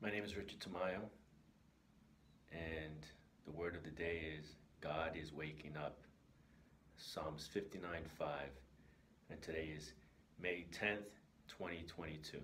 My name is Richard Tamayo, and the word of the day is God is waking up. Psalms 59 5. And today is May 10th, 2022.